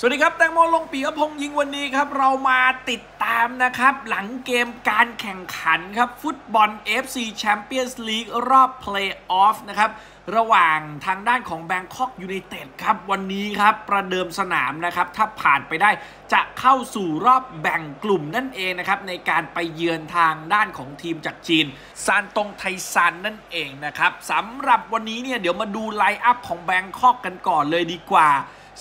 สวัสดีครับ แตงโมลงปีกพงยิงวันนี้ครับ เรามาติดตามนะครับ หลังเกมการแข่งขันครับ ฟุตบอล AFC Champions League รอบเพลย์ออฟนะครับ ระหว่างทางด้านของแบงคอกยูไนเต็ดครับ วันนี้ครับ ประเดิมสนามนะครับ ถ้าผ่านไปได้จะเข้าสู่รอบแบ่งกลุ่มนั่นเองนะครับ ในการไปเยือนทางด้านของทีมจากจีนซานตงไทซันนั่นเองนะครับสำหรับวันนี้เนี่ยเดี๋ยวมาดู lineup ของแบงคอกกันก่อนเลยดีกว่า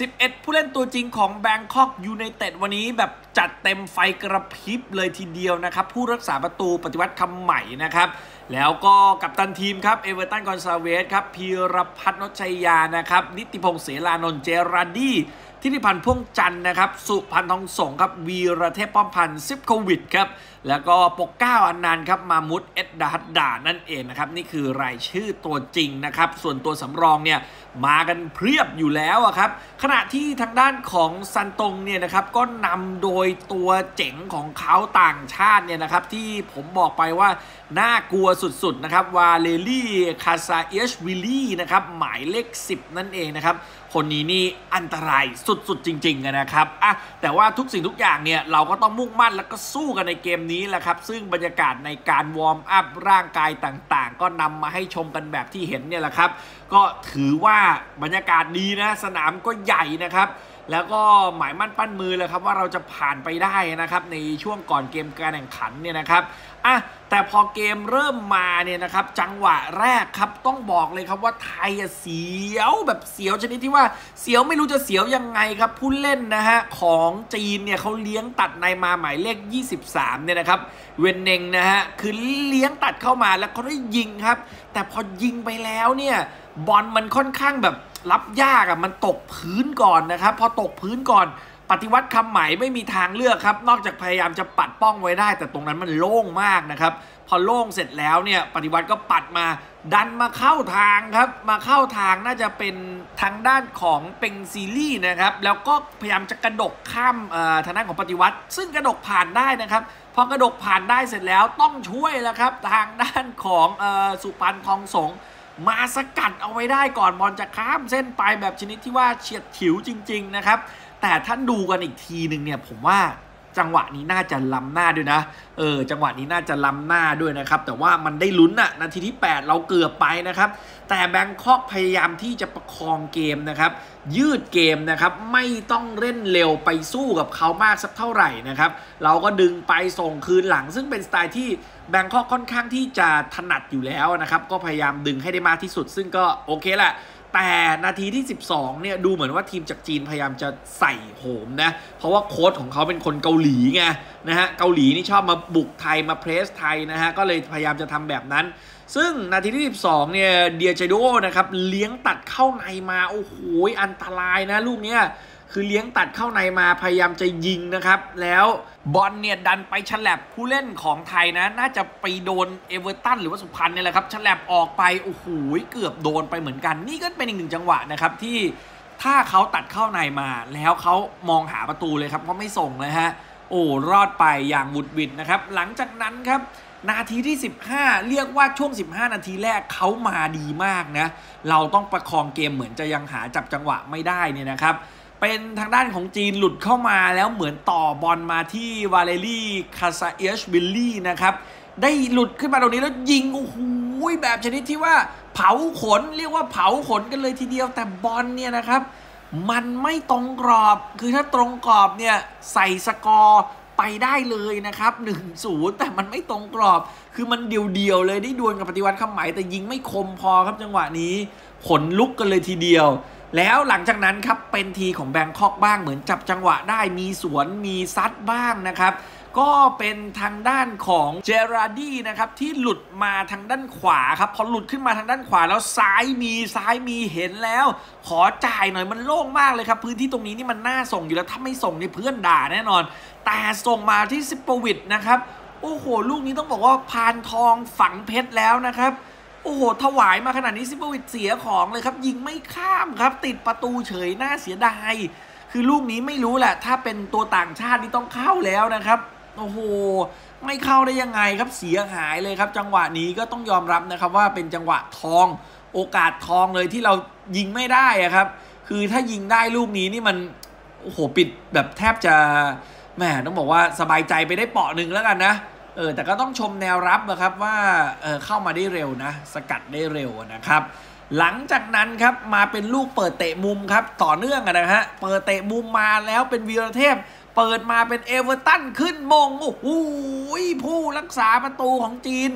11 ผู้เล่นตัวจริงของแบงคอกยูไนเต็ดวันนี้แบบจัดเต็มไฟกระพริบเลยทีเดียวนะครับ ผู้รักษาประตูปฏิวัติคำใหม่นะครับ แล้วก็กับตันทีมครับ เอเวอร์ตันกอนซาเวสครับพีรพัฒนชัยยานะครับ นิติพงศ์เสลานนท์เจราดี ทิติพันธ์พ่วงจันนะครับ สุพันธ์ทองสงครับ วีระเทพป้อมพันธ์ซิปโควิดครับ แล้วก็ปกเก้าอันนันครับ มามุดเอ็ดดาฮัดดา นั่นเองนะครับ นี่คือรายชื่อตัวจริงนะครับ ส่วนตัวสำรองเนี่ยมากันเพียบอยู่แล้วครับ ขณะที่ทางด้านของซานตงเนี่ยนะครับ ก็นำโดยตัวเจ๋งของเขาต่างชาติเนี่ยนะครับ ที่ผมบอกไปว่าน่ากลัวสุดๆนะครับ วาเลลี่ คาซาเอชวิลลี่นะครับ หมายเลข 10 นั่นเองนะครับ คนนี้นี่อันตรายสุดๆจริงๆนะครับอะแต่ว่าทุกสิ่งทุกอย่างเนี่ยเราก็ต้องมุ่งมั่นแล้วก็สู้กันในเกมนี้แหละครับ ซึ่งบรรยากาศในการ warm up ร่างกายต่างๆ ก็นำมาให้ชมกันแบบที่เห็นเนี่ยแหละครับ ก็ถือว่าบรรยากาศดีนะ สนามก็ใหญ่นะครับ แล้วก็หมายมั่นปั้นมือเลยครับว่าเราจะผ่านไปได้นะครับในช่วงก่อนเกมการแข่งขันเนี่ยนะครับอะแต่พอเกมเริ่มมาเนี่ยนะครับจังหวะแรกครับต้องบอกเลยครับว่าไทยเสียวแบบเสียวชนิดที่ว่าเสียวไม่รู้จะเสียวยังไงครับผู้เล่นนะฮะของจีนเนี่ยเขาเลี้ยงตัดในมาหมายเลข 23เนี่ยนะครับเวนเนงนะฮะคือเลี้ยงตัดเข้ามาแล้วเขาได้ยิงครับ แต่พอยิงไปแล้วเนี่ยบอลมันค่อนข้างแบบ รับยากอะ่ะมันตกพื้นก่อนนะครับ พอตกพื้นก่อนปฏิวัติคำใหม่ไม่มีทางเลือกครับ นอกจากพยายามจะปัดป้องไว้ได้ แต่ตรงนั้นมันโล่งมากนะครับ พอโล่งเสร็จแล้วเนี่ยปฏิวัติก็ปัดมาดันมาเข้าทางครับ มาเข้าทางน่าจะเป็นทางด้านของเป็งซีรีส์นะครับ แล้วก็พยายามจะกระดกข้ามทางด้านของปฏิวัติ ซึ่งกระดกผ่านได้นะครับพอกระดกผ่านได้เสร็จแล้วต้องช่วยแล้วครับ ทางด้านของสุพรรณทองสง มาสกัดเอาไว้ได้ก่อนบอลจะข้ามเส้นไปแบบชนิดที่ว่าเฉียดถิวจริง ๆ นะครับ แต่ท่านดูกันอีกทีหนึ่งเนี่ยผมว่า จังหวะนี้น่าจะล้ำหน้าด้วยนะ เออ จังหวะนี้น่าจะล้ำหน้าด้วยนะครับ แต่ว่ามันได้ลุ้นอะนาทีที่ 8 เราเกือบไปนะครับ แต่แบงคอกพยายามที่จะประคองเกมนะครับ ยืดเกมนะครับ ไม่ต้องเล่นเร็วไปสู้กับเขามากสักเท่าไหร่นะครับ เราก็ดึงไปส่งคืนหลัง ซึ่งเป็นสไตล์ที่แบงคอกค่อนข้างที่จะถนัดอยู่แล้วนะครับ ก็พยายามดึงให้ได้มากที่สุด ซึ่งก็โอเคแหละ แต่นาทีที่ 12 เนี่ย ดูเหมือนว่าทีมจากจีนพยายามจะใส่โหมนะ เพราะว่าโค้ชของเขาเป็นคนเกาหลีไงนะฮะ เกาหลีนี่ชอบมาบุกไทยมาเพรสไทยนะฮะ ก็เลยพยายามจะทำแบบนั้น ซึ่งนาทีที่ 12 เนี่ย เดียเจโดนะครับ เลี้ยงตัดเข้าในมา โอ้โห อันตรายนะลูกเนี้ย คือเลี้ยงตัดเข้าในมาพยายามจะยิงนะครับ แล้วบอลเนี่ยดันไปฉลับผู้เล่นของไทยนะ น่าจะไปโดนเอเวอร์ตันหรือว่าสุพรรณเนี่ยแหละครับฉลับออกไปโอ้โหเกือบโดนไปเหมือนกัน นี่ก็เป็นอีกหนึ่งจังหวะนะครับที่ถ้าเขาตัดเข้าในมา แล้วเขามองหาประตูเลยครับเขาะไม่ส่งเลยฮะโอ้รอดไปอย่างบุดวิดนะครับ หลังจากนั้นครับนาทีที่ 15 เรียกว่าช่วง 15 นาทีแรกเขามาดีมากนะ เราต้องประคองเกมเหมือนจะยังหาจับจังหวะไม่ได้เนี่ยนะครับ เป็นทางด้านของจีนหลุดเข้ามาแล้วเหมือนต่อบอลมาที่วาเลรี่คาซาเอชวิลลี่นะครับได้หลุดขึ้นมาตรงนี้แล้วยิงโอ้โหแบบชนิดที่ว่าเผาขนเรียกว่าเผาขนกันเลยทีเดียวแต่บอลเนี่ยนะครับ มันไม่ตรงกรอบ คือถ้าตรงกรอบเนี่ยใส่สกอร์ไปได้เลยนะครับ1ูแต่มันไม่ตรงกรอบ คือมันเดียวๆเลยได้ดวลกับปฏิวัติคำหมายแต่ยิงไม่คมพอครับจังหวะนี้ขนลุกกันเลยทีเดียว แล้วหลังจากนั้นครับเป็นทีของแบงคอกบ้างเหมือนจับจังหวะได้มีสวนมีซัดบ้างนะครับก็เป็นทางด้านของเจราดีนะครับที่หลุดมาทางด้านขวาครับพอหลุดขึ้นมาทางด้านขวาแล้วซ้ายมีซ้ายมีเห็นแล้ว ขอจ่ายหน่อยมันโล่งมากเลยครับ พื้นที่ตรงนี้นี่มันน่าส่งอยู่แล้วถ้าไม่ส่งนี่เพื่อนด่าแน่นอน แต่ส่งมาที่ซิฟโควิชนะครับ โอ้โห ลูกนี้ต้องบอกว่าพานทองฝังเพชรแล้วนะครับ โอ้โห ถวายมาขนาดนี้ซิปเปอร์วิดเสียของเลยครับ ยิงไม่ข้ามครับ ติดประตูเฉยน่าเสียดาย คือลูกนี้ไม่รู้แหละ ถ้าเป็นตัวต่างชาตินี่ต้องเข้าแล้วนะครับ โอ้โห ไม่เข้าได้ยังไงครับ เสียหายเลยครับ จังหวะนี้ก็ต้องยอมรับนะครับว่าเป็นจังหวะทอง โอกาสทองเลยที่เรายิงไม่ได้ครับ คือถ้ายิงได้ลูกนี้นี่มัน โอ้โห ปิดแบบแทบจะ แหม ต้องบอกว่าสบายใจไปได้เปาะหนึ่งแล้วกันนะ เออแต่ก็ต้องชมแนวรับนะครับว่าเออเข้ามาได้เร็วนะ สกัดได้เร็วนะครับ หลังจากนั้นครับมาเป็นลูกเปิดเตะมุมครับต่อเนื่องนะฮะเปิดเตะมุมมาแล้วเป็นวีรเทพ เปิดมาเป็นเอเวอร์ตันขึ้นมงโอ้โหผู้รักษาประตูของจีน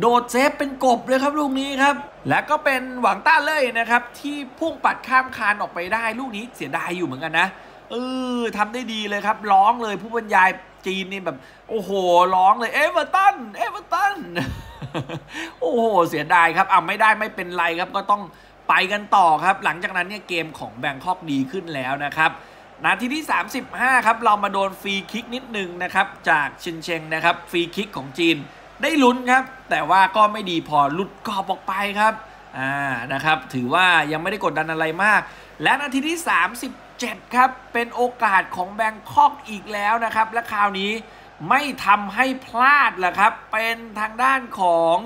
โดด save เป็นกบเลยครับลูกนี้ครับ และก็เป็นหวังต้าเล่ยนะครับ ที่พุ่งปัดข้ามคานออกไปได้ ลูกนี้เสียดายอยู่เหมือนกันนะเออทำได้ดีเลยครับร้องเลยผู้บรรยาย จีนนี่แบบ โอ้โห ร้องเลยเอเวอร์ตันเอเวอร์ตันโอ้โห เสียดายครับอะไม่ได้ไม่เป็นไรครับก็ต้องไปกันต่อครับ หลังจากนั้นเนี่ยเกมของแบงคอกดีขึ้นแล้วนะครับนาทีที่ 35 ครับ เรามาโดน free kick นิดนึงนะครับ จากชินเชงนะครับ free kick ของจีนได้ลุ้นครับ แต่ว่าก็ไม่ดีพอหลุดกรอบออกไปครับอ่านะครับ ถือว่ายังไม่ได้กดดันอะไรมาก และนาทีที่ 37ครับ เป็นโอกาสของแบงคอกอีกแล้วนะครับ และคราวนี้ไม่ทำให้พลาดแหละครับ เป็นทางด้านของ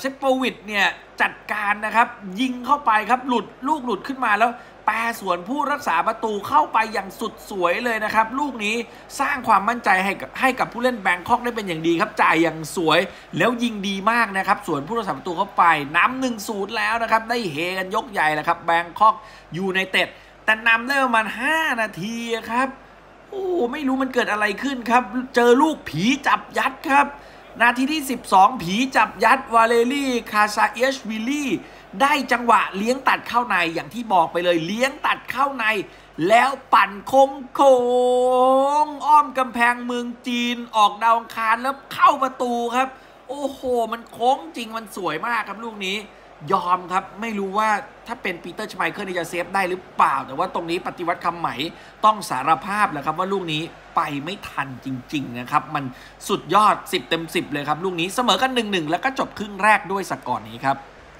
เซปโปวิดเนี่ยจัดการนะครับ ยิงเข้าไปครับหลุดลูกหลุดขึ้นมาแล้วแปรสวนผู้รักษาประตูเข้าไปอย่างสุดสวยเลยนะครับ ลูกนี้สร้างความมั่นใจให้กับให้กับผู้เล่นแบงคอกได้เป็นอย่างดีครับ จ่ายอย่างสวย แล้วยิงดีมากนะครับ สวนผู้รักษาประตูเข้าไปนำหนึ่งศูนย์แล้วนะครับ ได้เฮกันยกใหญ่แล้วครับแบงคอกยูไนเต็ด แต่นำได้ประมาณ5นาทีครับ โอ้ไม่รู้มันเกิดอะไรขึ้นครับ เจอลูกผีจับยัดครับ นาทีที่ 12 ผีจับยัดวาเลรี่คาซาเอชวิลลี่ได้จังหวะเลี้ยงตัดเข้าในอย่างที่บอกไปเลยเลี้ยงตัดเข้าใน แล้วปั่นโค้งโค้งอ้อมกำแพงเมืองจีนออกดาวคารแล้วเข้าประตูครับ โอ้โห มันโค้งจริงมันสวยมากครับลูกนี้ ยอมครับ ไม่รู้ว่าถ้าเป็นปีเตอร์ชไมเคิลจะ save ได้หรือเปล่า แต่ว่าตรงนี้ปฏิวัติคำไหมต้องสารภาพแหละครับว่าลูกนี้ไปไม่ทันจริง ๆ นะครับ มันสุดยอด 10 เต็ม 10 เลยครับ ลูกนี้เสมอกัน 1-1 แล้วก็จบครึ่งแรกด้วยสกอร์นี้ครับ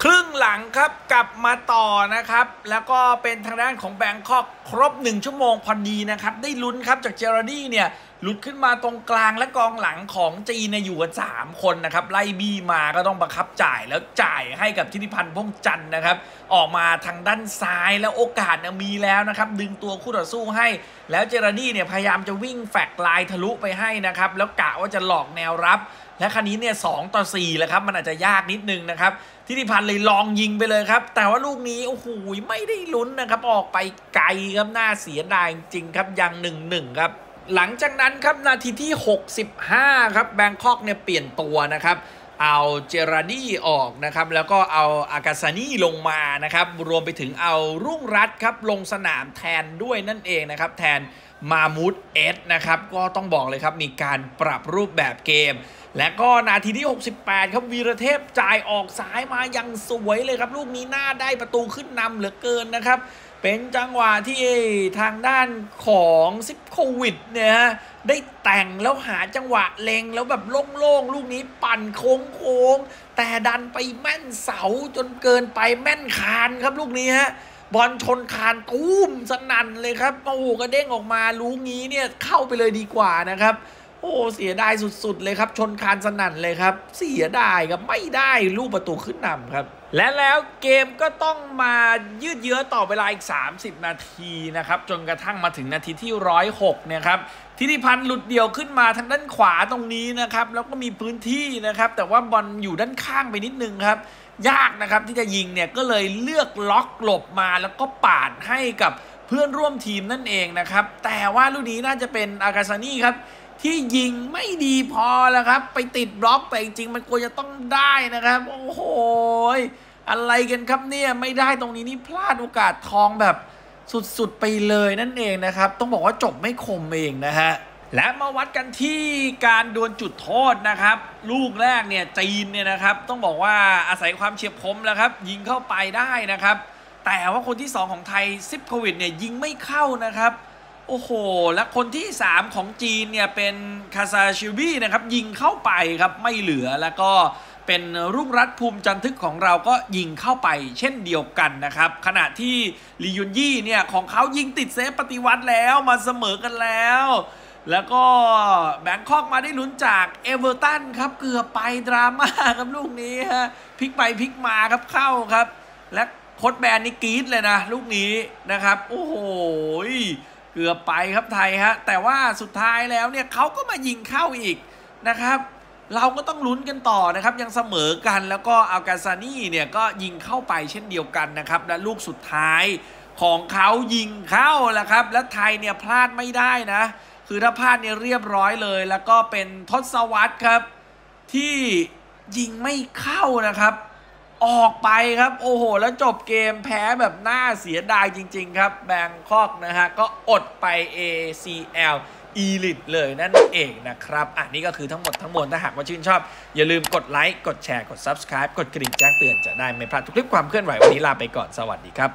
ครึ่งหลังครับกลับมาต่อนะครับ แล้วก็เป็นทางด้านของแบงคอกครบ 1 ชั่วโมงพอดีนะครับ ได้ลุ้นครับจากเจอร์ดี้เนี่ยหลุดขึ้นมาตรงกลางและกองหลังของจีนอยู่กัน3คนนะครับ ไล่บีมาก็ต้องบังคับจ่ายแล้วจ่ายให้กับฐิติพันธ์พ่วงจันทร์นะครับ ออกมาทางด้านซ้ายแล้วโอกาสมีแล้วนะครับ ดึงตัวคู่ต่อสู้ให้ แล้วเจอร์ดี้เนี่ยพยายามจะวิ่งแฟกลายทะลุไปให้นะครับแล้วกะว่าจะหลอกแนวรับ และครานี้เนี่ยสต่อ4แล้วครับ มันอาจจะยากนิดนึงนะครับทิติพันธ์เลยลองยิงไปเลยครับ แต่ว่าลูกนี้ โอ้โห ไม่ได้ลุ้นนะครับ ออกไปไกลครับน่าเสียดายจริงครับยังหนึ่งหนึ่งครับ หลังจากนั้นครับนาทีที่ 65 ครับแบงคอกเนี่ยเปลี่ยนตัวนะครับเอาเจราดี้ออกนะครับ แล้วก็เอาอากาซานีลงมานะครับ รวมไปถึงเอารุ่งรัตครับลงสนามแทนด้วยนั่นเองนะครับ แทน มามูดเอสนะครับก็ต้องบอกเลยครับมีการปรับรูปแบบเกม และก็นาทีที่ 68 ครับวีรเทพจ่ายออกซ้ายมาอย่างสวยเลยครับ ลูกนี้หน้าได้ประตูขึ้นนำเหลือเกินนะครับ เป็นจังหวะที่ทางด้านของซิปโควิดเนี่ยฮะได้แต่งแล้วหาจังหวะเลงแล้วแบบโล่งๆ ลูกนี้ปั่นโค้งโค้งแต่ดันไปแม่นเสาจนเกินไปแม่นคานครับลูกนี้ฮะ บอลชนคานตุ้มสนั่นเลยครับโอ้โหกระเด้งออกมาลูกนี้เนี่ยเข้าไปเลยดีกว่านะครับ โอ้เสียดายสุด ๆ เลยครับ ชนคานสนั่นเลยครับ เสียดายครับไม่ได้ลูกประตูขึ้นนำครับ และแล้วเกมก็ต้องมายืดเยื้อต่อเวลาอีก 30 นาทีนะครับ จนกระทั่งมาถึงนาทีที่ 106เนี่ยครับทิติพันธ์หลุดเดี่ยวขึ้นมาทางด้านขวาตรงนี้นะครับ แล้วก็มีพื้นที่นะครับ แต่ว่าบอลอยู่ด้านข้างไปนิดนึงครับ ยากนะครับที่จะยิงเนี่ยก็เลยเลือกล็อกหลบมาแล้วก็ปาดให้กับเพื่อนร่วมทีมนั่นเองนะครับ แต่ว่าลูกนี้น่าจะเป็นอากาซานี่ครับ ที่ยิงไม่ดีพอแล้วครับ ไปติดบล็อกแต่จริงๆมันควรจะต้องได้นะครับ โอ้โหอะไรกันครับเนี่ยไม่ได้ตรงนี้นี่พลาดโอกาสทองแบบสุดๆไปเลยนั่นเองนะครับ ต้องบอกว่าจบไม่คมเองนะฮะ และมาวัดกันที่การดวลจุดโทษนะครับ ลูกแรกเนี่ยจีนเนี่ยนะครับ ต้องบอกว่าอาศัยความเฉียบคมแล้วครับ ยิงเข้าไปได้นะครับ แต่ว่าคนที่ 2 ของไทยซิฟโควิชเนี่ยยิงไม่เข้านะครับ โอ้โห และคนที่ 3 ของจีนเนี่ยเป็นคาซาชิบีนะครับ ยิงเข้าไปครับไม่เหลือแล้วก็เป็นรุ่งรัตภูมิจันทึกของเราก็ยิงเข้าไปเช่นเดียวกันนะครับ ขณะที่ลียุนยี่เนี่ยของเขายิงติด save ปฏิวัติแล้วมาเสมอกันแล้ว แล้วก็แบงคอกมาได้ลุ้นจากเอเวอร์ตันครับ เกือบไปดราม่าครับลูกนี้ฮะพลิกไปพลิกมาครับเข้าครับ และโคดแบนนี่กรี๊ดเลยนะ ลูกนี้นะครับ โอ้โหเกือบไปครับไทยฮะแต่ว่าสุดท้ายแล้วเนี่ยเขาก็มายิงเข้าอีกนะครับเราก็ต้องลุ้นกันต่อนะครับ ยังเสมอกันแล้วก็อัลกาซานี่เนี่ยก็ยิงเข้าไปเช่นเดียวกันนะครับ และลูกสุดท้ายของเขายิงเข้าแล้วครับ และไทยเนี่ยพลาดไม่ได้นะ คือถ้าพลาดเนี่ยเรียบร้อยเลย แล้วก็เป็นทศวรรษครับ ที่ยิงไม่เข้านะครับ ออกไปครับ โอ้โห แล้วจบเกมแพ้แบบน่าเสียดายจริง ๆ ครับ แบงคอกนะฮะ ก็อดไป ACL Elite เลยนั่นเองนะครับ อันนี้ก็คือทั้งหมดทั้งมวลถ้าหากว่าชื่นชอบ อย่าลืมกดไลค์ กดแชร์ กด Subscribe กดกระดิ่งแจ้งเตือนจะได้ไม่พลาดทุกคลิปความเคลื่อนไหววันนี้ลาไปก่อนสวัสดีครับ